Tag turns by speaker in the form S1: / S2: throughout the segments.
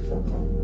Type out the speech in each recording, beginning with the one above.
S1: bribed,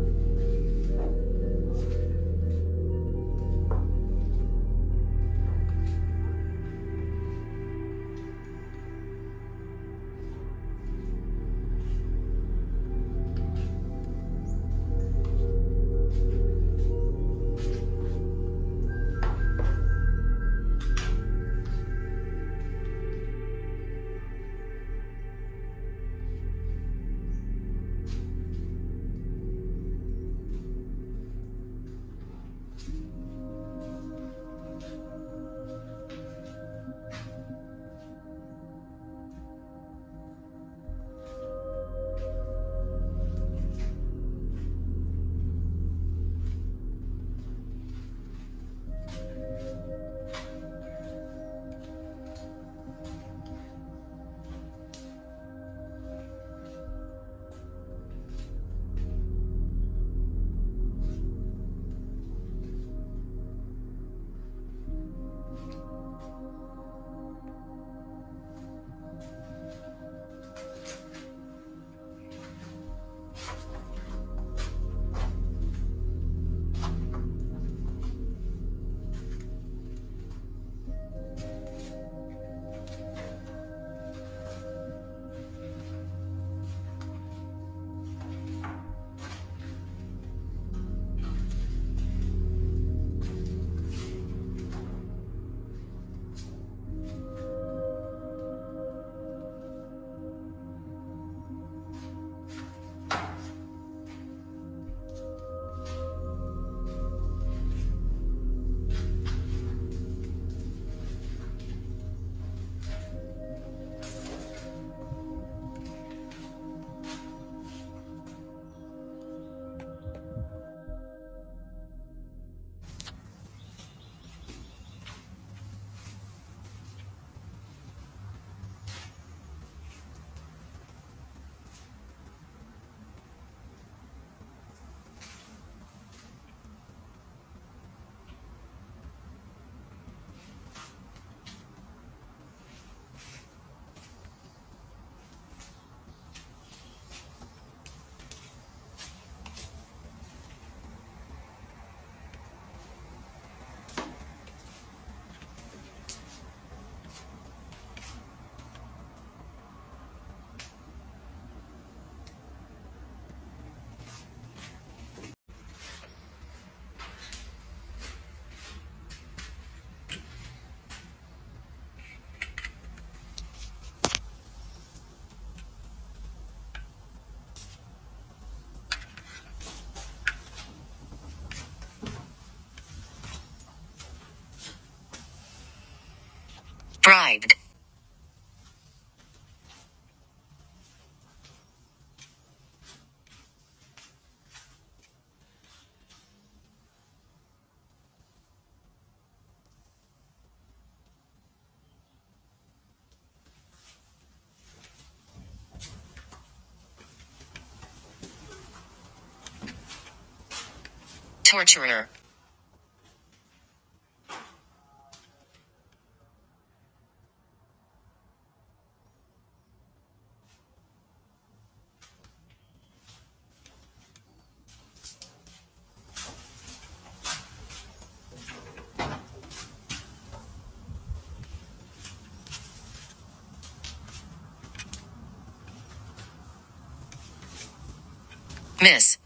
S1: torturer, miss,